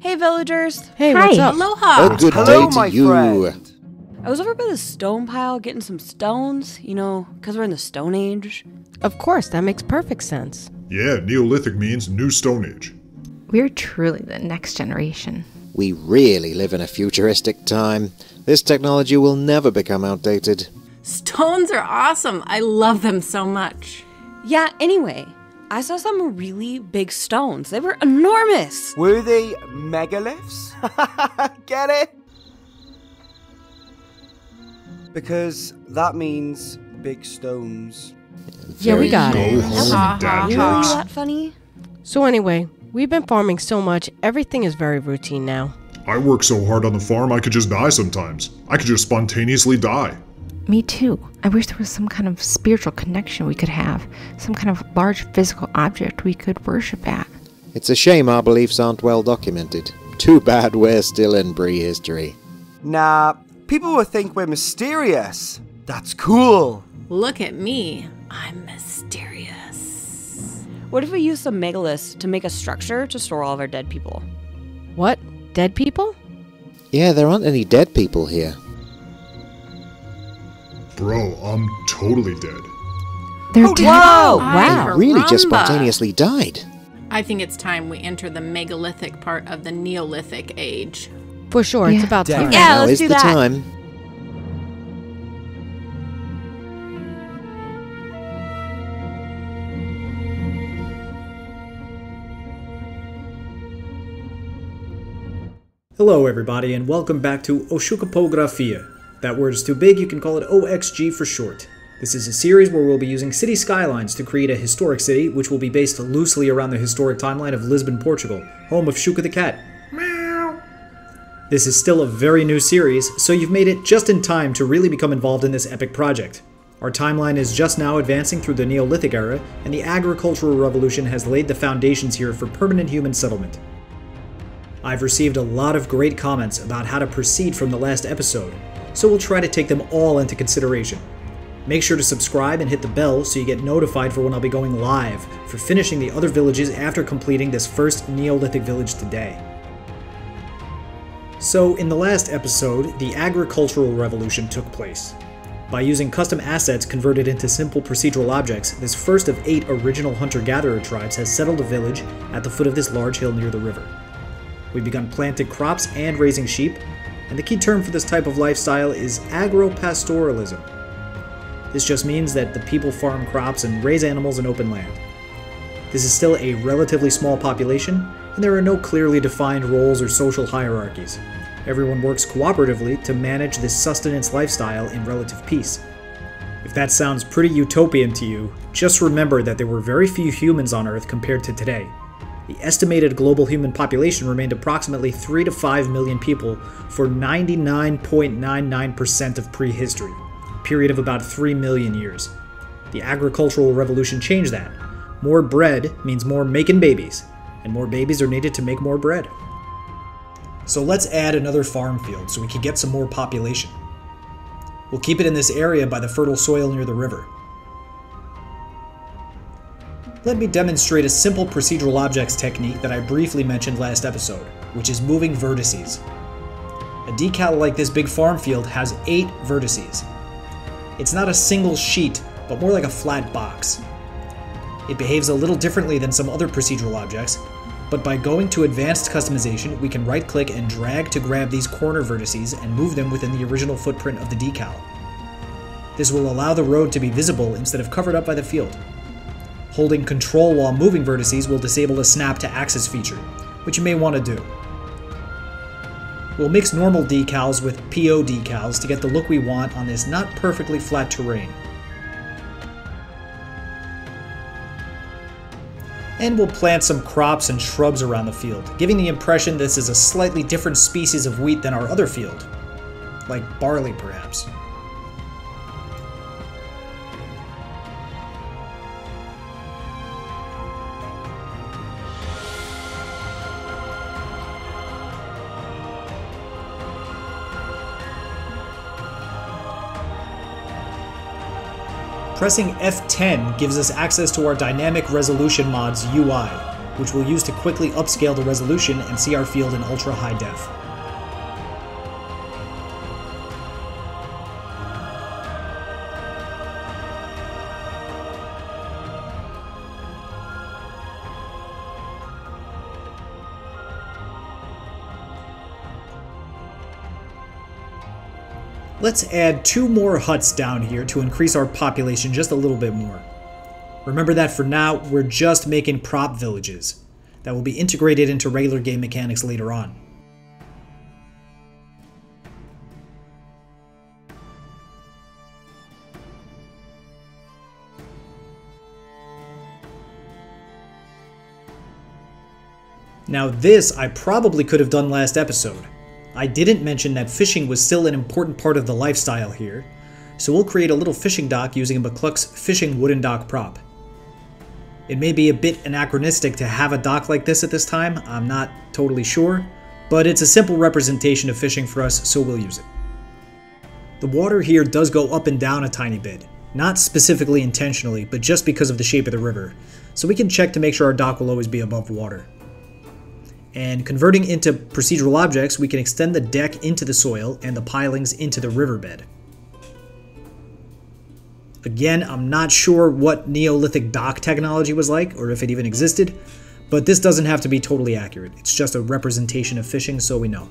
Hey, villagers. Hey, Hi. what's up? Aloha. A good Hello, day to my you. friend. I was over by the stone pile getting some stones, you know, because we're in the Stone Age. Of course, that makes perfect sense. Yeah, Neolithic means New Stone Age. We're truly the next generation. We really live in a futuristic time. This technology will never become outdated. Stones are awesome. I love them so much. Yeah, anyway, I saw some really big stones. They were enormous. Were they megaliths? Get it? Because that means big stones. Yeah, we got Go it. home, Ha, Dad ha, that funny? So anyway, we've been farming so much, everything is very routine now. I work so hard on the farm I could just die sometimes. I could just spontaneously die. Me too. I wish there was some kind of spiritual connection we could have, some kind of large physical object we could worship at. It's a shame our beliefs aren't well documented. Too bad we're still in prehistory. Nah, people will think we're mysterious. That's cool. Look at me. I'm mysterious. What if we use some megaliths to make a structure to store all of our dead people? What? Dead people? Yeah, there aren't any dead people here. Bro, I'm totally dead. They're Oh, dead. Whoa! Wow. Really just spontaneously died. I think it's time we enter the megalithic part of the Neolithic age. For sure, it's about time. Yeah, now let's is do the that. time. Hello, everybody, and welcome back to Oxucapografia. That word is too big, you can call it OXG for short. This is a series where we'll be using Cities Skylines to create a historic city, which will be based loosely around the historic timeline of Lisbon, Portugal, home of Xuca the cat. Meow. This is still a very new series, so you've made it just in time to really become involved in this epic project. Our timeline is just now advancing through the Neolithic era, and the agricultural revolution has laid the foundations here for permanent human settlement. I've received a lot of great comments about how to proceed from the last episode, so we'll try to take them all into consideration. Make sure to subscribe and hit the bell so you get notified for when I'll be going live for finishing the other villages after completing this first Neolithic village today. So, in the last episode, the agricultural revolution took place. By using custom assets converted into simple procedural objects, this first of eight original hunter gatherer tribes has settled a village at the foot of this large hill near the river. We've begun planting crops and raising sheep, and the key term for this type of lifestyle is agropastoralism. This just means that the people farm crops and raise animals in open land. This is still a relatively small population, and there are no clearly defined roles or social hierarchies. Everyone works cooperatively to manage this sustenance lifestyle in relative peace. If that sounds pretty utopian to you, just remember that there were very few humans on Earth compared to today. The estimated global human population remained approximately 3 to 5 million people for 99.99% of prehistory, a period of about 3 million years. The agricultural revolution changed that. More bread means more making babies, and more babies are needed to make more bread. So let's add another farm field so we can get some more population. We'll keep it in this area by the fertile soil near the river. Let me demonstrate a simple procedural objects technique that I briefly mentioned last episode, which is moving vertices. A decal like this big farm field has 8 vertices. It's not a single sheet, but more like a flat box. It behaves a little differently than some other procedural objects, but by going to advanced customization, we can right click and drag to grab these corner vertices and move them within the original footprint of the decal. This will allow the road to be visible instead of covered up by the field. Holding control while moving vertices will disable the snap to axis feature, which you may want to do. We'll mix normal decals with PO decals to get the look we want on this not perfectly flat terrain. And we'll plant some crops and shrubs around the field, giving the impression this is a slightly different species of wheat than our other field. Like barley, perhaps. Pressing F10 gives us access to our Dynamic Resolution mod's UI. which we'll use to quickly upscale the resolution and see our field in ultra high def. Let's add two more huts down here to increase our population just a little bit more. Remember that for now, we're just making prop villages that will be integrated into regular game mechanics later on. Now this I probably could have done last episode. I didn't mention that fishing was still an important part of the lifestyle here, so we'll create a little fishing dock using a McCluck's fishing wooden dock prop. It may be a bit anachronistic to have a dock like this at this time, I'm not totally sure, but it's a simple representation of fishing for us, so we'll use it. The water here does go up and down a tiny bit, not specifically intentionally, but just because of the shape of the river, so we can check to make sure our dock will always be above water. And converting into procedural objects, we can extend the deck into the soil and the pilings into the riverbed. Again, I'm not sure what Neolithic dock technology was like, or if it even existed, but this doesn't have to be totally accurate. It's just a representation of fishing, so we know.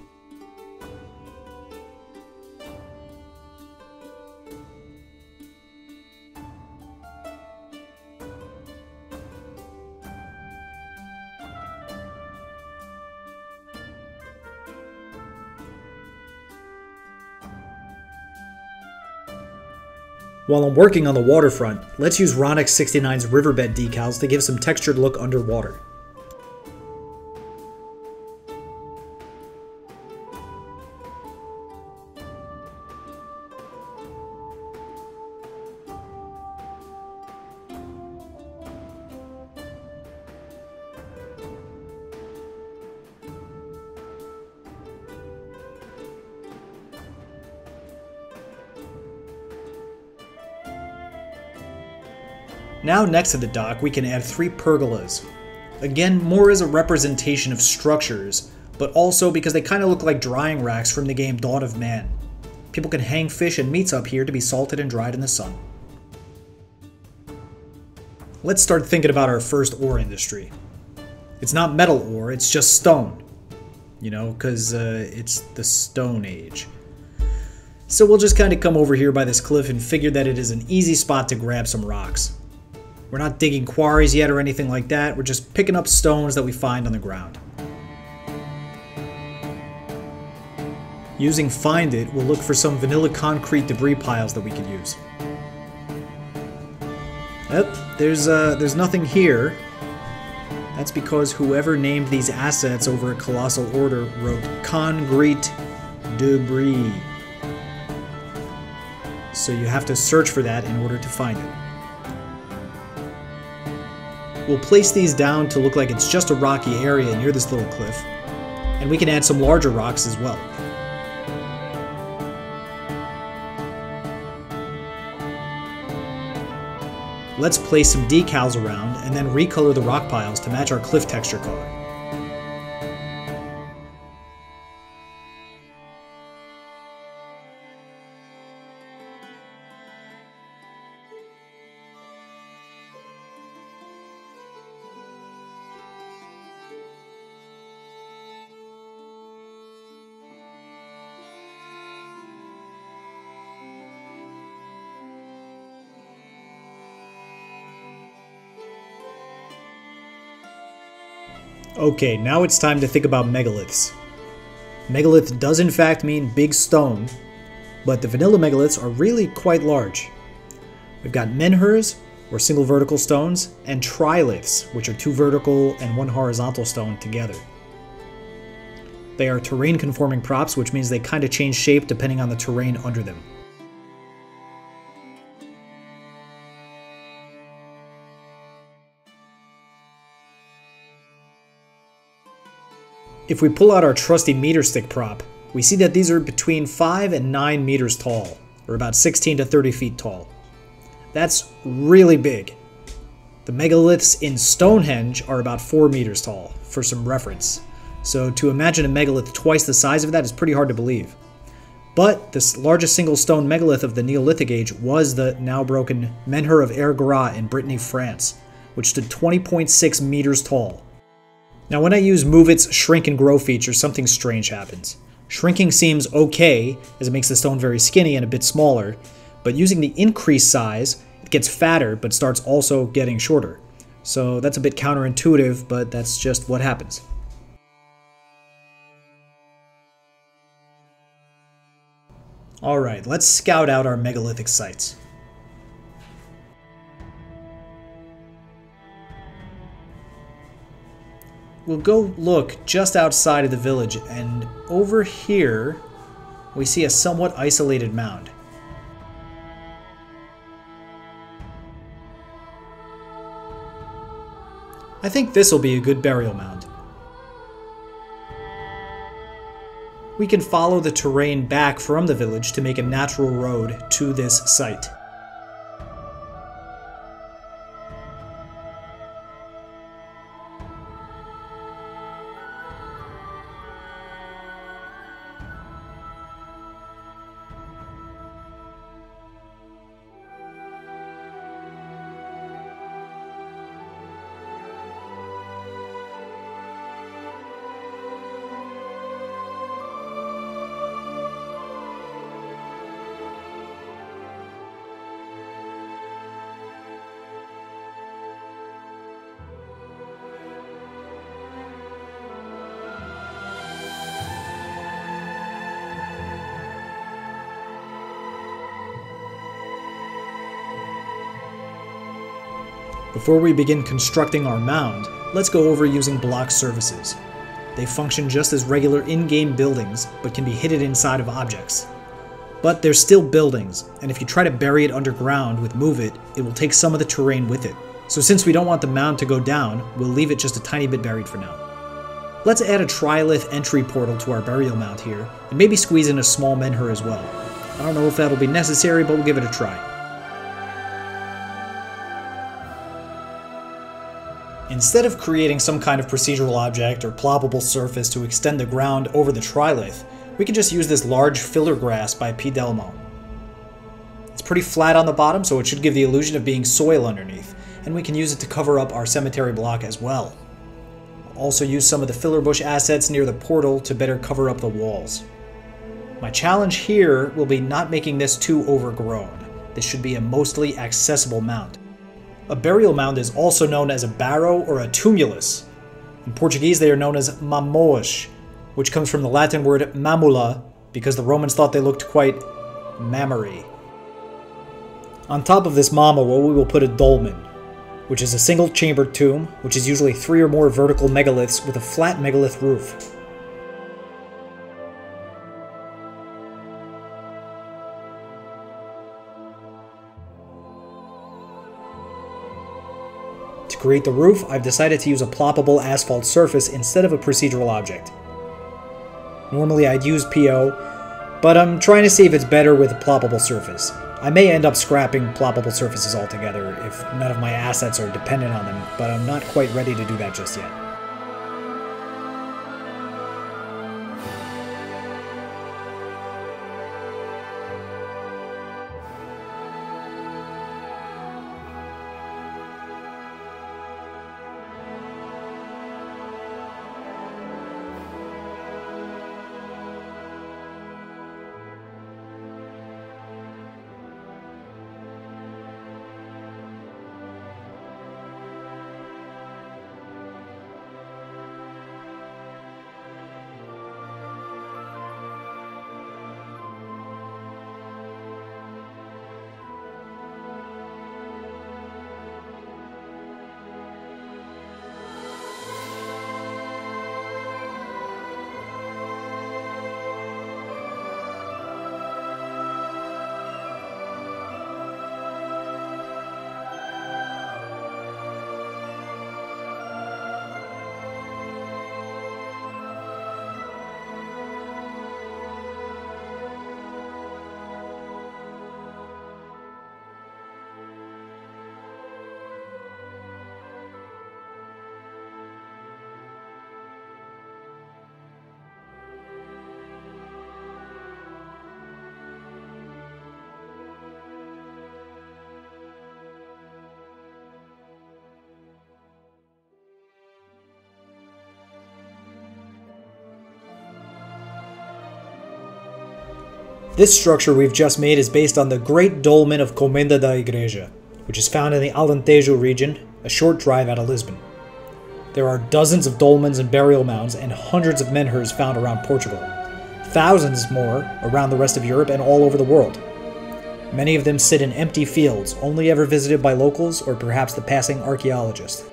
While I'm working on the waterfront, let's use Ronyx69's riverbed decals to give some textured look underwater. Now next to the dock, we can add three pergolas. Again, more as a representation of structures, but also because they kind of look like drying racks from the game Dawn of Man. People can hang fish and meats up here to be salted and dried in the sun. Let's start thinking about our first ore industry. It's not metal ore, it's just stone. You know, because uh, it's the Stone Age. So we'll just kind of come over here by this cliff and figure that it is an easy spot to grab some rocks. We're not digging quarries yet or anything like that, we're just picking up stones that we find on the ground. Using Find It, we'll look for some vanilla concrete debris piles that we could use. Yep, there's, uh, there's nothing here. That's because whoever named these assets over at Colossal Order wrote concrete debris. So you have to search for that in order to find it. We'll place these down to look like it's just a rocky area near this little cliff, and we can add some larger rocks as well. Let's place some decals around and then recolor the rock piles to match our cliff texture color. Okay, now it's time to think about megaliths. Megalith does in fact mean big stone, but the vanilla megaliths are really quite large. We've got menhirs, or single vertical stones, and triliths, which are two vertical and one horizontal stone together. They are terrain conforming props, which means they kind of change shape depending on the terrain under them. If we pull out our trusty meter stick prop, we see that these are between 5 and 9 meters tall, or about 16 to 30 feet tall. That's really big. The megaliths in Stonehenge are about 4 meters tall, for some reference. So to imagine a megalith twice the size of that is pretty hard to believe. But the largest single stone megalith of the Neolithic age was the now broken Menhir of Ergara in Brittany, France, which stood 20.6 meters tall. Now, when I use Move It's shrink and grow feature, something strange happens. Shrinking seems okay, as it makes the stone very skinny and a bit smaller, but using the increased size, it gets fatter but starts also getting shorter. So that's a bit counterintuitive, but that's just what happens. Alright, let's scout out our megalithic sites. We'll go look just outside of the village, and over here we see a somewhat isolated mound. I think this will be a good burial mound. We can follow the terrain back from the village to make a natural road to this site. Before we begin constructing our mound, let's go over using block surfaces. They function just as regular in-game buildings, but can be hidden inside of objects. But they're still buildings, and if you try to bury it underground with Move It, it will take some of the terrain with it. So since we don't want the mound to go down, we'll leave it just a tiny bit buried for now. Let's add a trilith entry portal to our burial mound here, and maybe squeeze in a small menhir as well. I don't know if that'll be necessary, but we'll give it a try. Instead of creating some kind of procedural object or ploppable surface to extend the ground over the trilith, we can just use this large filler grass by Pdelmo. It's pretty flat on the bottom, so it should give the illusion of being soil underneath, and we can use it to cover up our cemetery block as well. I'll also use some of the filler bush assets near the portal to better cover up the walls. My challenge here will be not making this too overgrown. This should be a mostly accessible mound. A burial mound is also known as a barrow or a tumulus. In Portuguese, they are known as mamoas, which comes from the Latin word mamula, because the Romans thought they looked quite mammary. On top of this mamoa, we will put a dolmen, which is a single chambered tomb, which is usually three or more vertical megaliths with a flat megalith roof. To create the roof, I've decided to use a ploppable asphalt surface instead of a procedural object. Normally I'd use PO, but I'm trying to see if it's better with a ploppable surface. I may end up scrapping ploppable surfaces altogether if none of my assets are dependent on them, but I'm not quite ready to do that just yet. This structure we've just made is based on the Great Dolmen of Comenda da Igreja, which is found in the Alentejo region, a short drive out of Lisbon. There are dozens of dolmens and burial mounds and hundreds of menhirs found around Portugal, thousands more around the rest of Europe and all over the world. Many of them sit in empty fields, only ever visited by locals or perhaps the passing archaeologist.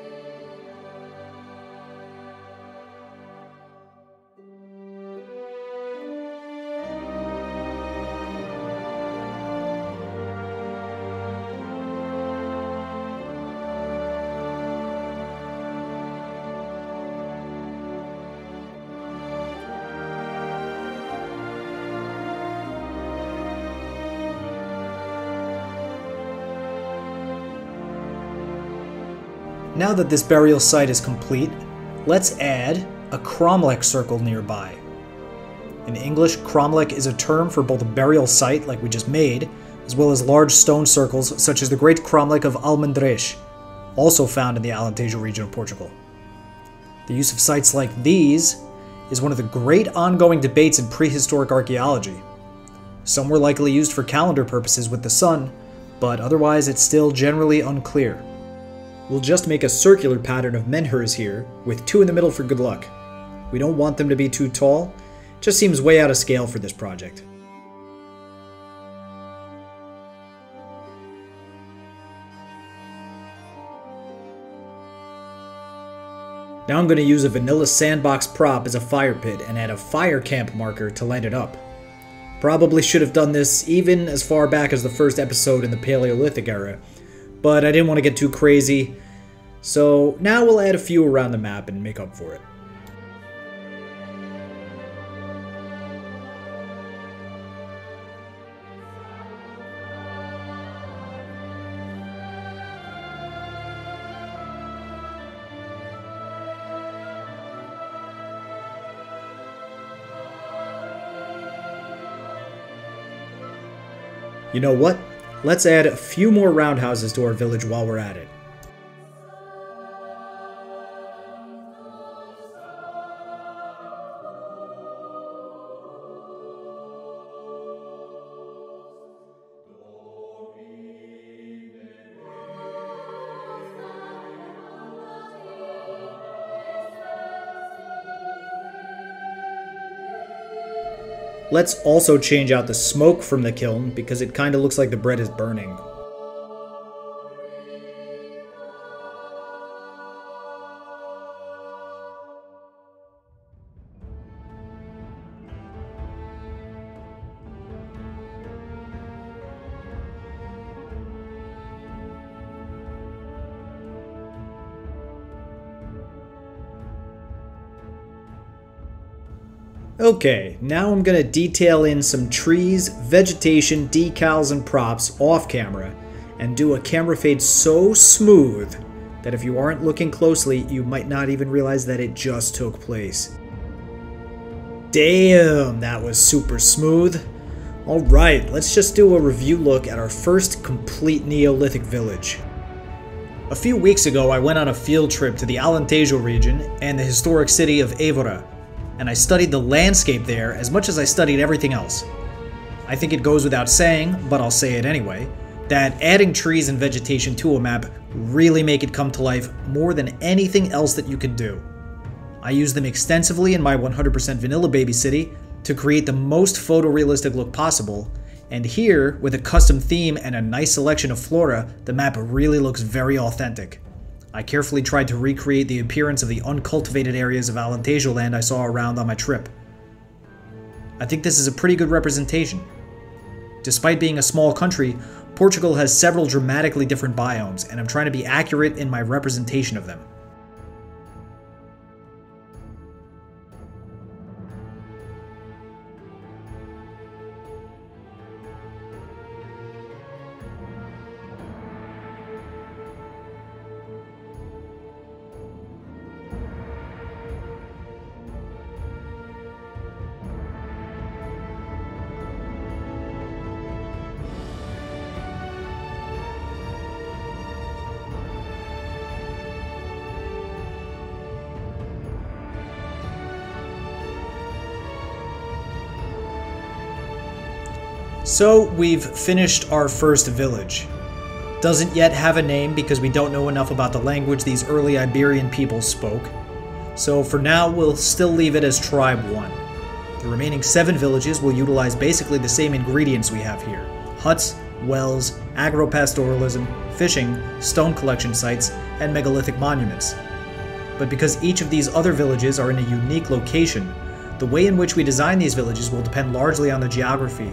Now that this burial site is complete, let's add a cromlech circle nearby. In English, cromlech is a term for both a burial site, like we just made, as well as large stone circles such as the Great Cromlech of Almendres, also found in the Alentejo region of Portugal. The use of sites like these is one of the great ongoing debates in prehistoric archaeology. Some were likely used for calendar purposes with the sun, but otherwise it's still generally unclear. We'll just make a circular pattern of menhirs here, with two in the middle for good luck. We don't want them to be too tall, just seems way out of scale for this project. Now I'm going to use a vanilla sandbox prop as a fire pit and add a fire camp marker to light it up. Probably should have done this even as far back as the first episode in the Paleolithic era, but I didn't want to get too crazy, so now we'll add a few around the map and make up for it. You know what? Let's add a few more roundhouses to our village while we're at it. Let's also change out the smoke from the kiln because it kind of looks like the bread is burning. Okay, now I'm going to detail in some trees, vegetation, decals, and props off camera, and do a camera fade so smooth that if you aren't looking closely, you might not even realize that it just took place. Damn, that was super smooth. Alright, let's just do a review look at our first complete Neolithic village. A few weeks ago, I went on a field trip to the Alentejo region and the historic city of Évora, and I studied the landscape there as much as I studied everything else. I think it goes without saying, but I'll say it anyway, that adding trees and vegetation to a map really make it come to life more than anything else that you can do. I use them extensively in my 100% Vanilla Baby City to create the most photorealistic look possible, and here, with a custom theme and a nice selection of flora, the map really looks very authentic. I carefully tried to recreate the appearance of the uncultivated areas of Alentejo land I saw around on my trip. I think this is a pretty good representation. Despite being a small country, Portugal has several dramatically different biomes, and I'm trying to be accurate in my representation of them. So, we've finished our first village. Doesn't yet have a name because we don't know enough about the language these early Iberian peoples spoke. So, for now, we'll still leave it as Tribe 1. The remaining seven villages will utilize basically the same ingredients we have here huts, wells, agropastoralism, fishing, stone collection sites, and megalithic monuments. But because each of these other villages are in a unique location, the way in which we design these villages will depend largely on the geography.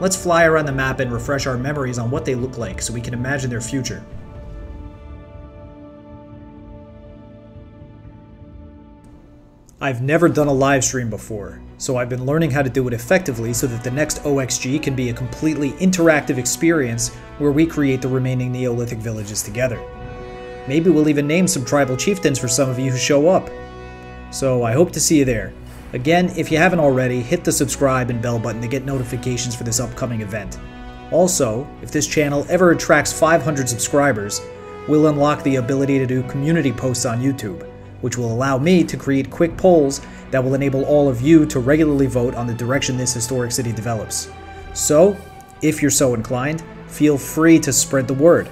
Let's fly around the map and refresh our memories on what they look like so we can imagine their future. I've never done a live stream before, so I've been learning how to do it effectively so that the next OXG can be a completely interactive experience where we create the remaining Neolithic villages together. Maybe we'll even name some tribal chieftains for some of you who show up. So I hope to see you there. Again, if you haven't already, hit the subscribe and bell button to get notifications for this upcoming event. Also, if this channel ever attracts 500 subscribers, we'll unlock the ability to do community posts on YouTube which will allow me to create quick polls that will enable all of you to regularly vote on the direction this historic city develops. So, if you're so inclined, feel free to spread the word.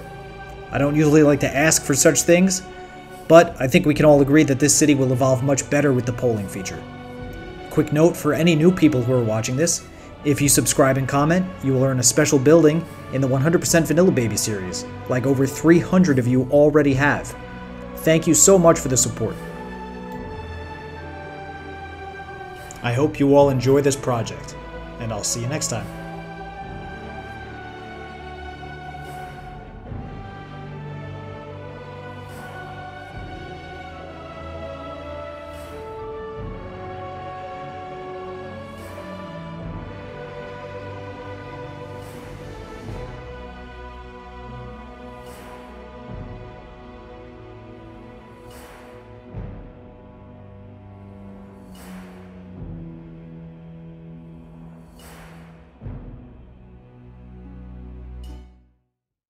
I don't usually like to ask for such things, but I think we can all agree that this city will evolve much better with the polling feature. Quick note for any new people who are watching this if you subscribe and comment, you will earn a special building in the 100% Vanilla Baby series, like over 300 of you already have. Thank you so much for the support. I hope you all enjoy this project, and I'll see you next time.